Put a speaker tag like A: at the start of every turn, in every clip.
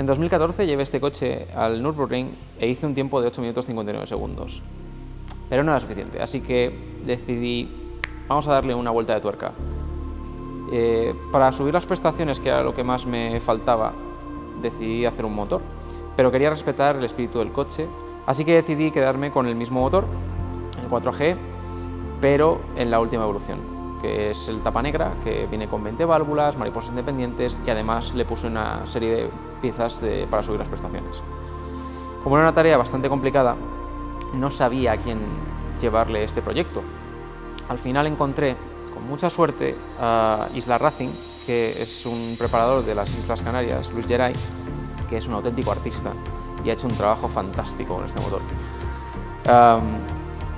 A: En 2014 llevé este coche al Nürburgring e hice un tiempo de 8 minutos 59 segundos. Pero no era suficiente, así que decidí, vamos a darle una vuelta de tuerca. Eh, para subir las prestaciones, que era lo que más me faltaba, decidí hacer un motor. Pero quería respetar el espíritu del coche, así que decidí quedarme con el mismo motor, el 4G, pero en la última evolución, que es el tapa negra, que viene con 20 válvulas, mariposas independientes y además le puse una serie de piezas para subir las prestaciones. Como era una tarea bastante complicada, no sabía a quién llevarle este proyecto. Al final encontré, con mucha suerte, a Isla Racing, que es un preparador de las Islas Canarias, Luis Geray, que es un auténtico artista y ha hecho un trabajo fantástico con este motor.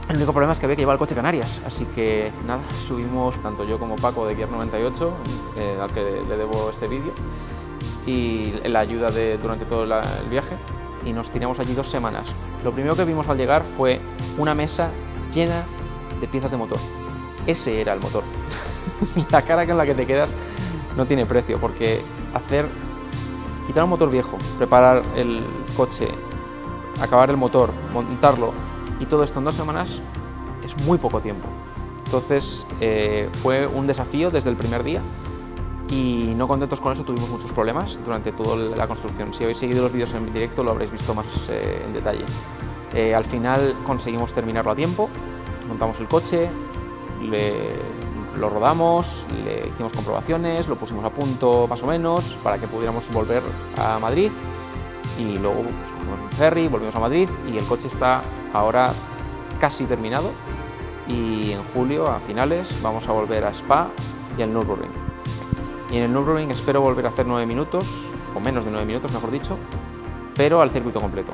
A: El único problema es que había que llevar el coche a Canarias, así que nada, subimos tanto yo como Paco de Gear 98, eh, al que le debo este vídeo, y la ayuda de, durante todo el viaje, y nos tiramos allí dos semanas. Lo primero que vimos al llegar fue una mesa llena de piezas de motor. Ese era el motor. la cara con la que te quedas no tiene precio, porque hacer, quitar un motor viejo, preparar el coche, acabar el motor, montarlo y todo esto en dos semanas es muy poco tiempo. Entonces eh, fue un desafío desde el primer día y no contentos con eso tuvimos muchos problemas durante toda la construcción. Si habéis seguido los vídeos en directo lo habréis visto más eh, en detalle. Eh, al final conseguimos terminarlo a tiempo, montamos el coche, lo rodamos, hicimos comprobaciones, lo pusimos a punto más o menos para que pudiéramos volver a Madrid y luego pues, ferry, volvimos a Madrid y el coche está ahora casi terminado y en julio a finales vamos a volver a Spa y al Nürburgring y en el Nürburgring espero volver a hacer 9 minutos, o menos de 9 minutos mejor dicho, pero al circuito completo.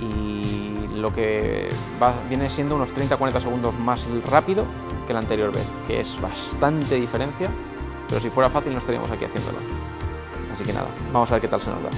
A: Y lo que viene siendo unos 30-40 segundos más rápido que la anterior vez, que es bastante diferencia, pero si fuera fácil no estaríamos aquí haciéndolo. Así que nada, vamos a ver qué tal se nos da.